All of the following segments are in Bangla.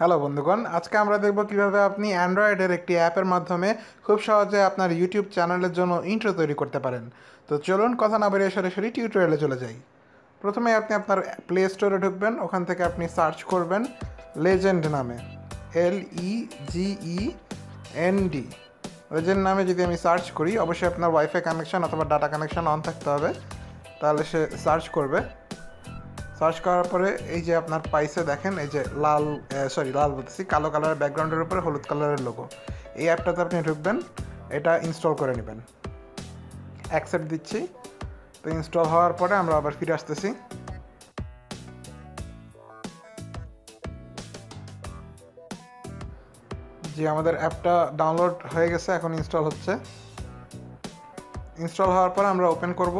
হ্যালো বন্ধুগণ, আজকে আমরা দেখব কীভাবে আপনি অ্যান্ড্রয়েডের একটি অ্যাপের মাধ্যমে খুব সহজে আপনার ইউটিউব চ্যানেলের জন্য ইন্ট্রো তৈরি করতে পারেন। তো চলুন, কথা না বেরিয়ে সরাসরি টিউটোরিয়ালে চলে যাই। প্রথমে আপনি আপনার প্লে স্টোরে ঢুকবেন, ওখান থেকে আপনি সার্চ করবেন লেজেন্ড নামে L E G E N D legend নামে যদি আমি সার্চ করি, অবশ্যই আপনার ওয়াইফাই কানেকশন অথবা ডাটা কানেকশন অন থাকতে হবে। তাহলে সে সার্চ করবে। সার্চ করার পরে এই যে আপনার পাইসে দেখেন, এই যে লাল সরি লাল বলতেছি, কালো কালারের ব্যাকগ্রাউন্ডের উপরে হলুদ কালারের লোগো এই অ্যাপটাতে আপনি ঢুকবেন, এটা ইনস্টল করে নেবেন। অ্যাকসেপ্ট দিচ্ছি। তো ইনস্টল হওয়ার পরে আমরা আবার ফিরে আসতেছি। জি, আমাদের অ্যাপটা ডাউনলোড হয়ে গেছে, এখন ইনস্টল হচ্ছে। ইনস্টল হওয়ার পরে আমরা ওপেন করব।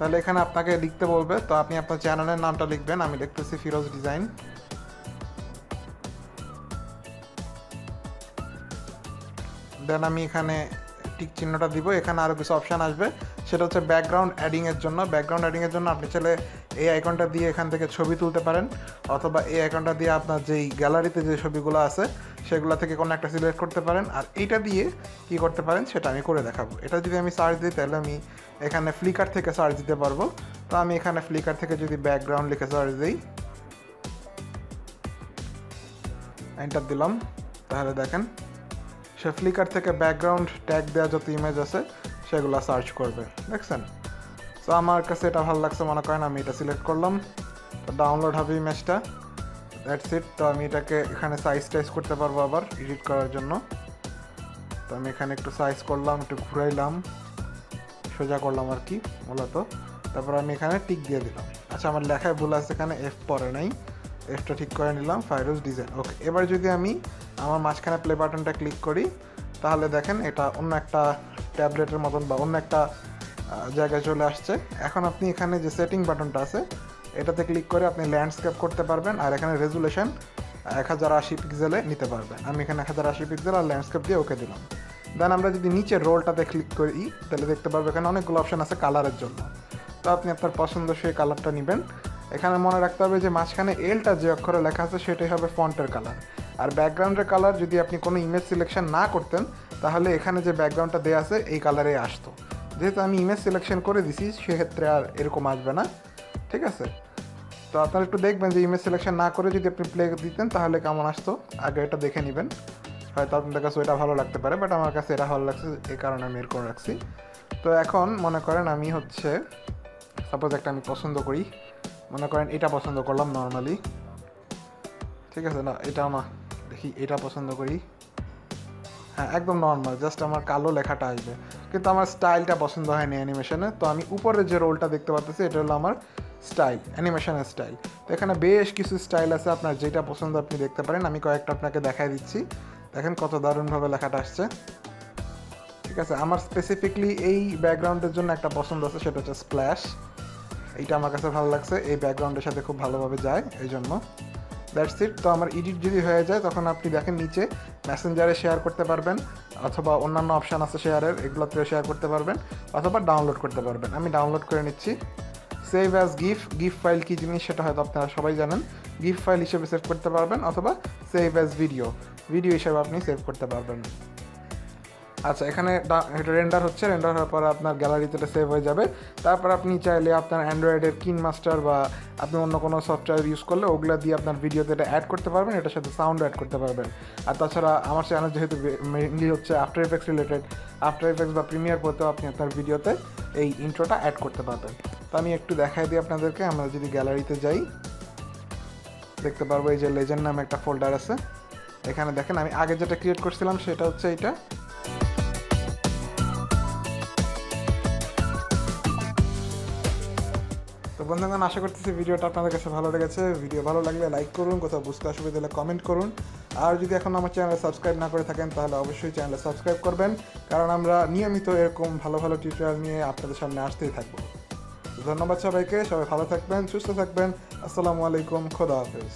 তাহলে এখানে আপনাকে লিখতে বলবে, তো আপনি আপনার চ্যানেলের নামটা লিখবেন, আমি লিখতেছি ফিরোজ ডিজাইন। দেন আমি এখানে টিক চিহ্নটা দিব, এখানে আরও কিছু অপশান আসবে। সেটা হচ্ছে ব্যাকগ্রাউন্ড অ্যাডিংয়ের জন্য। ব্যাকগ্রাউন্ড অ্যাডিংয়ের জন্য আপনি চাইলে এই আইকনটা দিয়ে এখান থেকে ছবি তুলতে পারেন, অথবা এই আইকনটা দিয়ে আপনার যেই গ্যালারিতে যে ছবিগুলো আছে সেগুলো থেকে কোনো একটা সিলেক্ট করতে পারেন। আর এইটা দিয়ে কি করতে পারেন সেটা আমি করে দেখাবো। এটা যদি আমি সার্চ দিই, তাহলে আমি এখানে ফ্লিকার থেকে সার্চ দিতে পারব। তো আমি এখানে ফ্লিকার থেকে যদি ব্যাকগ্রাউন্ড লিখে সার্চ দিই এন্টার দিলাম। তাহলে দেখেন, সে ফ্লিকার থেকে ব্যাকগ্রাউন্ড ট্যাগ দেওয়া যত ইমেজ আছে, সেগুলো সার্চ করবে। দেখছেন? তো আমার কাছে এটা ভালো লাগছে, মনে করেন আমি এটা সিলেক্ট করলাম। তো ডাউনলোড হবে ইমেজটা দ্যাটস ইট তো আমি এটাকে এখানে সাইজ টাইজ করতে পারব আবার এডিট করার জন্য। তো আমি এখানে একটু সাইজ করলাম, একটু ঘুরাইলাম। সোজা করলাম আর কি, মূলত। তারপর আমি এখানে টিক দিয়ে দিলাম। আচ্ছা আমার লেখায় ভুল আছে এখানে এফ পরে নাই। এফটা ঠিক করে নিলাম ফাইরোজ ডিজাইন ওকে এবার যদি আমি আমার মাঝখানে প্লে বাটনটা ক্লিক করি, তাহলে দেখেন এটা অন্য একটা ট্যাবলেটের মতন বা অন্য একটা জায়গায় চলে আসছে। এখন আপনি এখানে যে সেটিং বাটনটা আছে এটাতে ক্লিক করে আপনি ল্যান্ডস্কেপ করতে পারবেন আর এখানে রেজুলেশন এক হাজার আশি পিক্সেলে নিতে পারবেন। আমি এখানে এক হাজার আশি পিক্সেল আর ল্যান্ডস্কেপ দিয়ে ওকে দিলাম। দেন আমরা যদি নিচের রোলটাতে ক্লিক করি, তাহলে দেখতে পারব এখানে অনেকগুলো অপশান আছে কালারের জন্য। তো আপনি আপনার পছন্দসই কালারটা নেবেন। এখানে মনে রাখতে হবে যে মাঝখানে এলটা যে অক্ষরে লেখা আছে, সেটাই হবে ফন্টের কালার আর ব্যাকগ্রাউন্ডের কালার যদি আপনি কোনো ইমেজ সিলেকশন না করতেন, তাহলে এখানে যে ব্যাকগ্রাউন্ডটা দেওয়া আছে, এই কালারে আসতো। যেহেতু আমি ইমেজ সিলেকশন করে দিছি, সেক্ষেত্রে আর এরকম আসবে না। ঠিক আছে? তো আপনারা একটু দেখবেন যে ইমেজ সিলেকশন না করে যদি আপনি প্লে দিতেন, তাহলে কেমন আসতো? আগে এটা দেখে নেবেন। হয়তো আপনাদের কাছে ওইটা ভালো লাগতে পারে বাট আমার কাছে এটা ভালো লাগছে, এই কারণে আমি এর করে রাখছি। তো এখন মনে করেন আমি হচ্ছে সাপোজ একটা আমি পছন্দ করি, মনে করেন এটা পছন্দ করলাম নর্মালি ঠিক আছে না? এটা না দেখি, এটা পছন্দ করি। হ্যাঁ একদম নর্মাল জাস্ট আমার কালো লেখাটা আসবে। কিন্তু আমার স্টাইলটা পছন্দ হয়নি অ্যানিমেশনে তো আমি উপরে যে রোলটা দেখতে পাচ্ছি এটা হলো আমার স্টাইল, অ্যানিমেশনের স্টাইল। তো এখানে বেশ কিছু স্টাইল আছে আপনার, যেটা পছন্দ আপনি দেখতে পারেন। আমি কয়েকটা আপনাকে দেখাই দিচ্ছি। দেখেন কত দারুণভাবে লেখাটা আসছে। ঠিক আছে, আমার স্পেসিফিকলি এই ব্যাকগ্রাউন্ডের জন্য একটা পছন্দ আছে, সেটা হচ্ছে স্প্ল্যাশ এইটা আমার কাছে ভালো লাগছে, এই ব্যাকগ্রাউন্ডের সাথে খুব ভালোভাবে যায় এই জন্য দ্যাটস ইট তো আমার এডিট যদি হয়ে যায়, তখন আপনি দেখেন নিচে মেসেঞ্জারে শেয়ার করতে পারবেন, অথবা অন্যান্য অপশান আছে শেয়ারের এগুলোতে শেয়ার করতে পারবেন, অথবা ডাউনলোড করতে পারবেন। আমি ডাউনলোড করে নিচ্ছি। Save as GIF GIF file কী জিনিস সেটা হয়তো আপনারা সবাই জানেন। গিফ ফাইল হিসেবে সেভ করতে পারবেন অথবা সেভ অ্যাজ ভিডিও ভিডিও হিসেবে আপনি সেভ করতে পারবেন। আচ্ছা এখানে এটা রেন্ডার হচ্ছে রেন্ডার হওয়ার পর আপনার গ্যালারিতে এটা সেভ হয়ে যাবে। তারপর আপনি চাইলে আপনার অ্যান্ড্রয়েডের কিন মাস্টার বা আপনি অন্য কোনো সফটওয়্যার ইউজ করলে ওগুলো দিয়ে আপনার ভিডিওতে এটা অ্যাড করতে পারবেন, এটার সাথে সাউন্ড অ্যাড করতে পারবেন। আর তাছাড়া আমার চ্যানেল যেহেতু মেইনলি হচ্ছে after effects related after effects বা প্রিমিয়ার পড়তেও আপনি আপনার ভিডিওতে এই ইন্ট্রোটা অ্যাড করতে পারবেন। তো আমি একটু দেখাই দিই আপনাদেরকে। আমরা যদি গ্যালারিতে যাই, দেখতে পারব এই যে লেজেন্ড নামে একটা ফোল্ডার আছে। এখানে দেখেন, আমি আগে যেটা ক্রিয়েট করছিলাম সেটা হচ্ছে এইটা। তো বন্ধুগণ, আশা করতেছি ভিডিওটা আপনাদের কাছে ভালো লেগেছে। ভিডিও ভালো লাগলে লাইক করুন, কোথাও বুঝতে অসুবিধা হলে কমেন্ট করুন। আর যদি এখন আমার চ্যানেলে সাবস্ক্রাইব না করে থাকেন, তাহলে অবশ্যই চ্যানেলে সাবস্ক্রাইব করবেন। কারণ আমরা নিয়মিত এরকম ভালো ভালো টিউটোরিয়াল নিয়ে আপনাদের সামনে আসতেই থাকব। ধন্যবাদ সবাইকে সবাই ভালো থাকবেন সুস্থ থাকবেন। আসসালামু আলাইকুম খোদা হাফেজ।